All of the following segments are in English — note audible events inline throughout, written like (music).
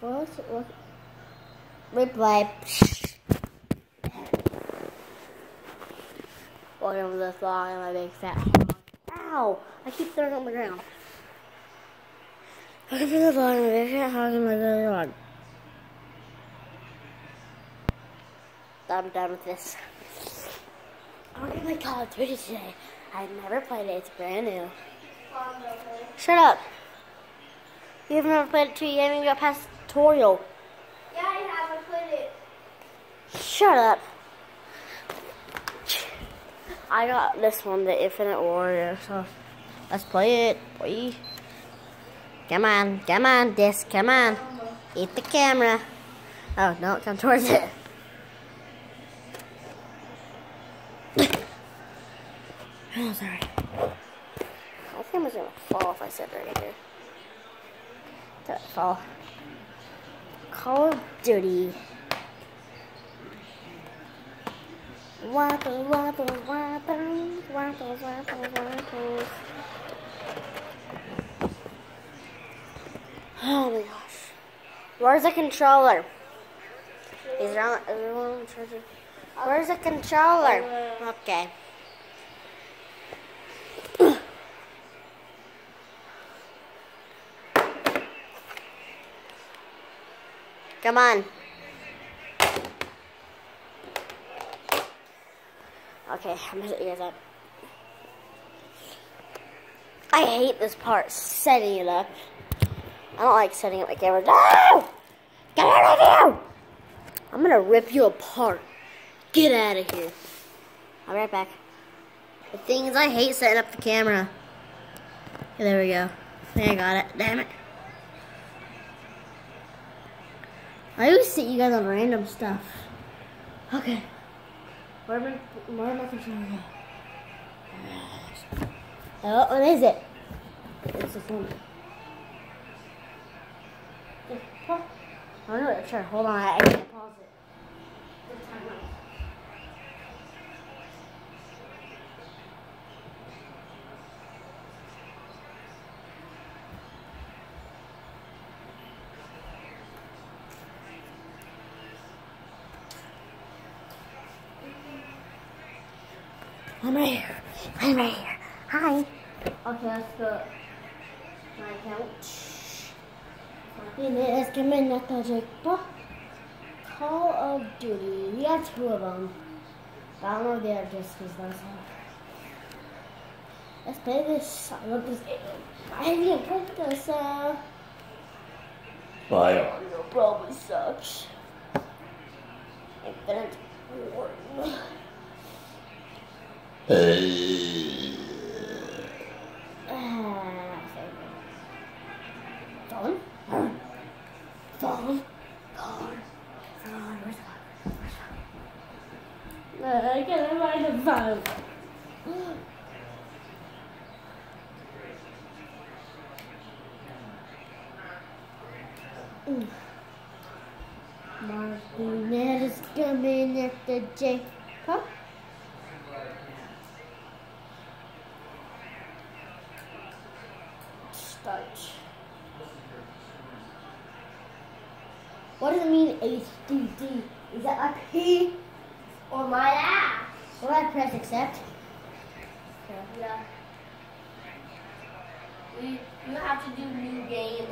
What's what? Replay. Welcome to the vlog of my big fat. Ow! I keep throwing it on the ground. Welcome to the vlog of my big fat hog and my little dog. I'm done with this. I'm gonna Call of Duty today. I've never played it. It's brand new. Shut up. You've never played it too. You haven't even got past tutorial. Yeah, I have. I played it. Shut up. I got this one, the Infinite Warrior, so let's play it, boy. Come on, come on, disc, come on. Eat the camera. Oh, no, come towards it. (coughs) oh, sorry. My camera's gonna fall if I sit right here. It fall? Call of Duty. Waddle, waddle, waddle, waddle, waddle, waddle. Oh my gosh. Where's the controller? Is there everyone charging? Where's the controller? Okay. Come on. Okay, I'm gonna set you guys up. I hate this part, setting it up. I don't like setting up my camera. No! Get out of here! I'm gonna rip you apart. Get out of here. I'll be right back. The thing is, I hate setting up the camera. There we go. I got it. Damn it. I always sit you guys on random stuff. Okay. Where am I, where am I? Oh, what is it? It's this one. Oh no, sure. Hold on, I, I can't pause it. Right here. I'm right here. Hi. Okay, let's go. My account. Let's come in that Call of Duty. We got two of them. But I don't know the other just because that's all. Let's play this. I love this game. I didn't put this. Uh, Bye. audio probably sucks. Infinite War. Mm. Martinez is coming at the J. Huh? Start. What does it mean HDD? Is that a P or my ass? Will I press accept? Yeah. You, you have to do new game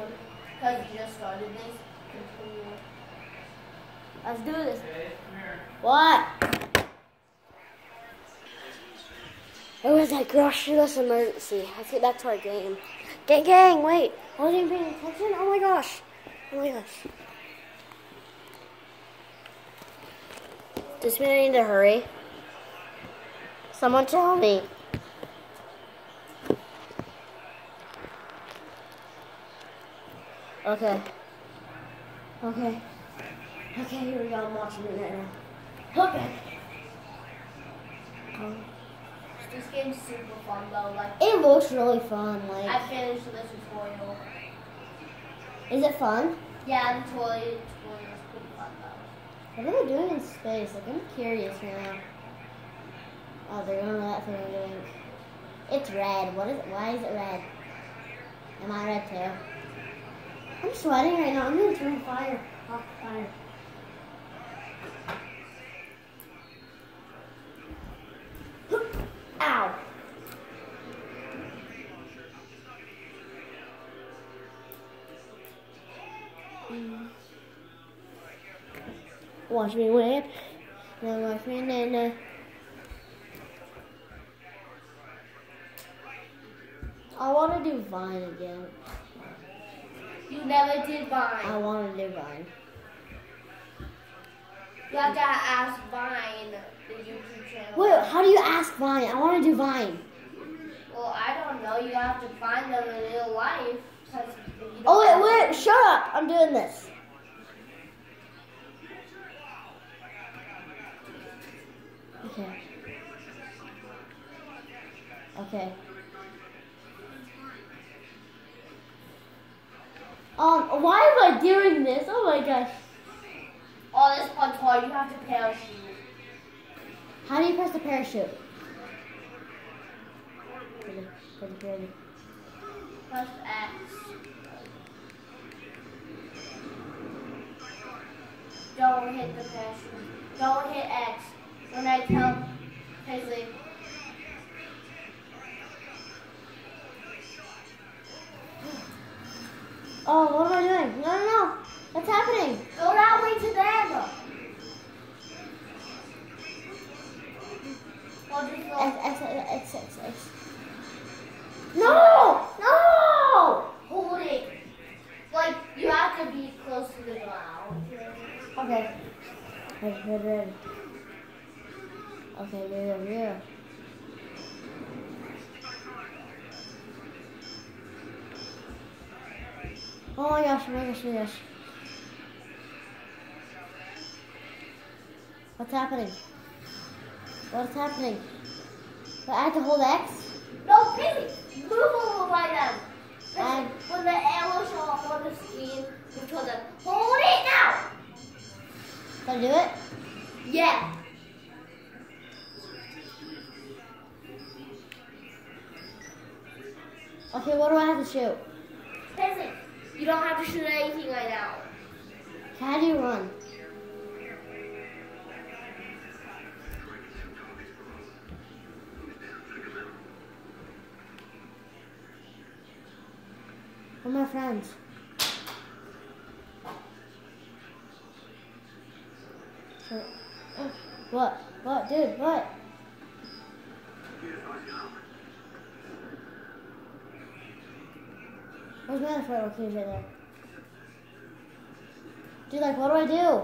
because you just started this. Continue. Let's do this. What? It was a groceryless emergency. Let's get back to our game. Gang, gang, wait. I wasn't paying attention. Oh my gosh. Oh my gosh. Does mean I need to hurry? Someone tell me. Okay. Okay. Okay, here we go. I'm watching it right now. Okay. Um, This game's super fun though. Like it looks really fun. Like I finished the tutorial. is it fun? Yeah, the tutorial, tutorial is pretty fun though. What are they doing in space? Like, I'm curious right now. Oh, they're going to that thing they're doing. It's red. What is it? Why is it red? Am I red too? I'm sweating right now. I'm gonna turn fire off fire. Watch me whip. Now watch me nana. I want to do Vine again. You never did Vine. I want to do Vine. You have to ask Vine, the YouTube channel. Wait, how do you ask Vine? I want to do Vine. Well, I don't know. You have to find them in real life. 'cause if you oh, don't Oh wait, wait, shut up! I'm doing this. Okay. Um, why am I doing this? Oh my gosh. Oh, this one's hard. You have to parachute. How do you press the parachute? Press X. Don't hit the parachute. Don't hit X. When I tell Paizlee, Oh, what am I doing? No, no, no. What's happening? go that way to them. Well. X, X, X, X, X. No! No! Hold it. Like, you have to be close to the ground. Okay. Ready, ready, ready. Okay, yeah, yeah, yeah. My gosh, my gosh, oh my gosh. What's happening? What's happening? Do I have to hold X? No, Paizlee, move over by them. I- when the arrow show up on the screen, you tell them, hold it now. Can I do it? Yeah. Okay, what do I have to shoot? You don't have to shoot anything right now. How do you run? Where my friends? What? What, dude? What? Where's my friend location there? Dude, like, what do I do?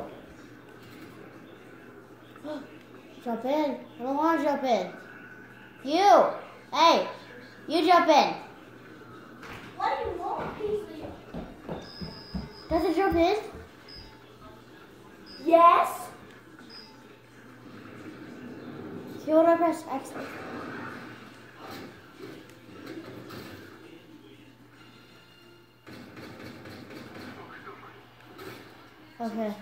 (gasps) jump in. I don't want to jump in. You! Hey! You jump in. What do you want, Paizlee? Does it jump in? Yes. See what I press X. Okay.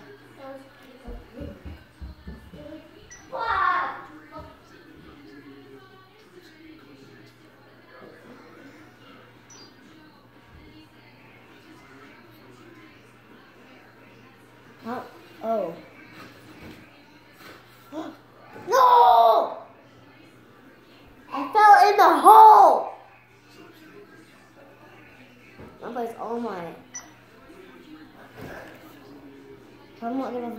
Oh.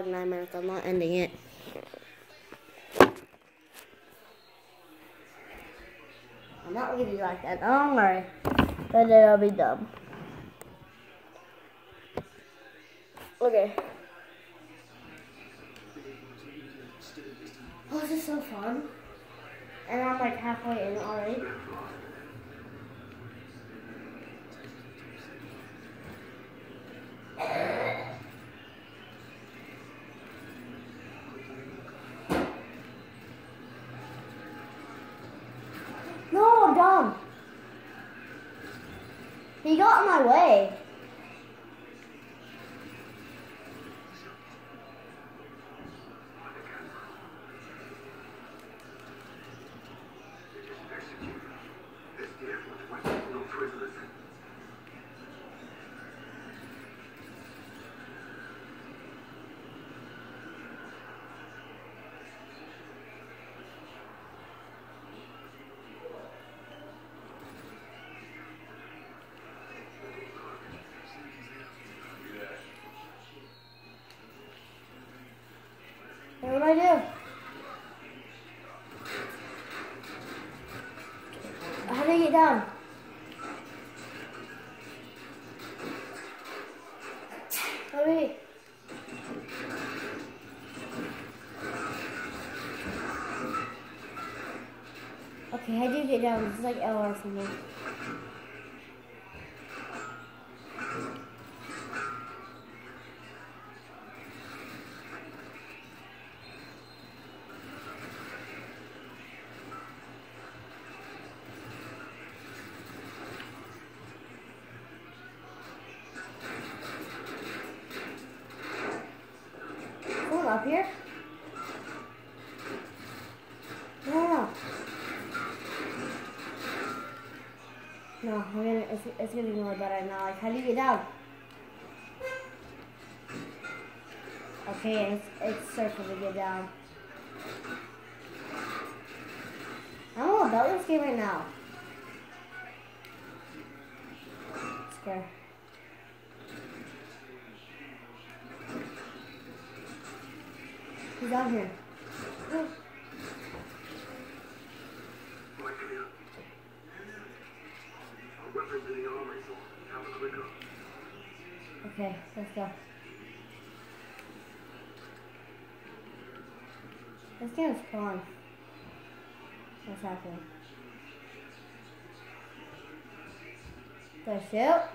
Minutes. I'm not ending it. I'm not gonna be like that. Don't worry. But it'll be dumb. Okay. Oh, this is so fun. And I'm like halfway in already. He got in my way. What do I do? How do I get down? Me. Okay, how do you get down? Is like LR for me. It's, getting more better now. How do you get down? Okay, it's, it's circle to get down. I'm all about this game right now. Square. He's out here. Okay, let's go. This game's fun. What's happening? Do I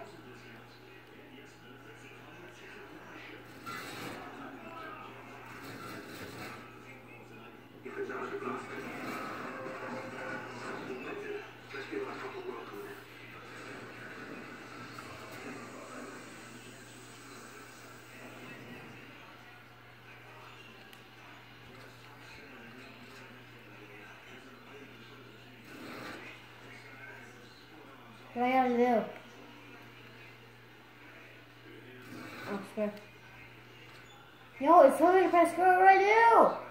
I gotta do? Oh. No, it's telling me to press do I do?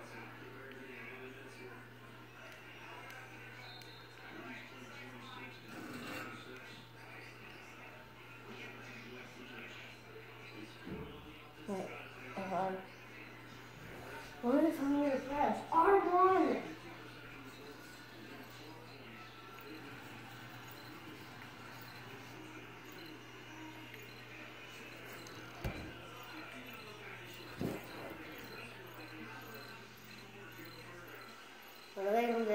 What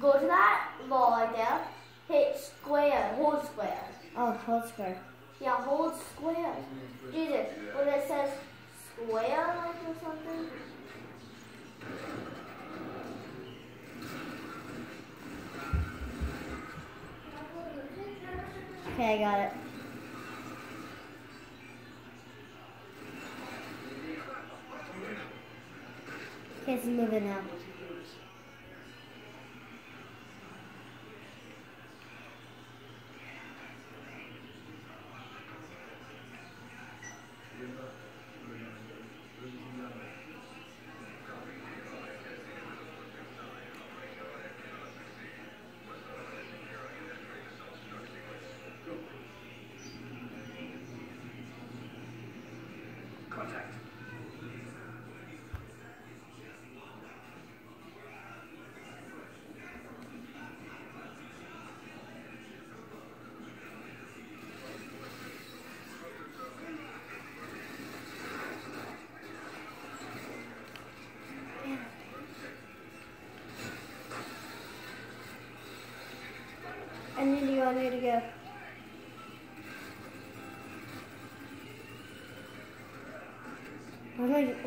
Go to that ball right there. Hit square. Hold square. Oh, hold square. Yeah, hold square. Do this. when it says square like or something. Okay, I got it. Okay, it's moving now.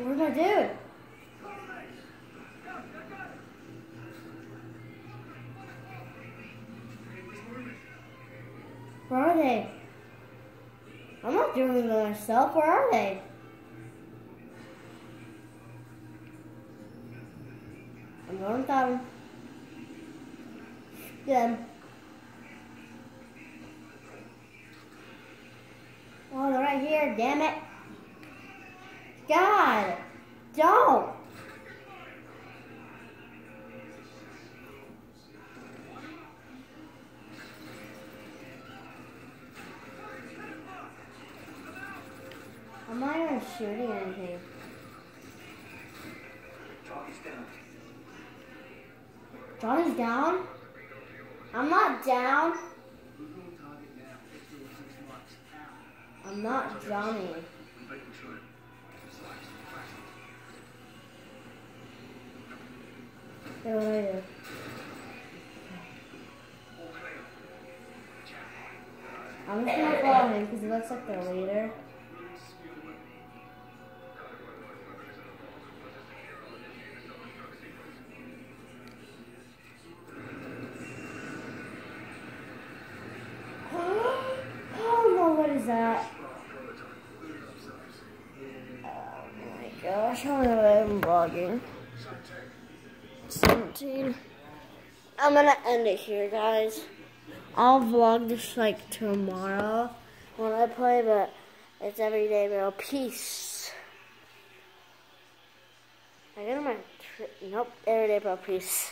Where's my dude? Where are they? I'm not doing it myself. Where are they? I'm going without them. Good. Oh, they're right here. Damn it. God. Don't. I'm not even shooting anything. Johnny's down? I'm not down. I'm not Johnny. I'm just gonna follow him because he looks like the leader. I'm gonna end it here, guys. I'll vlog this like tomorrow when I play, but it's everyday bro. Peace. I got my nope, everyday bro. Peace.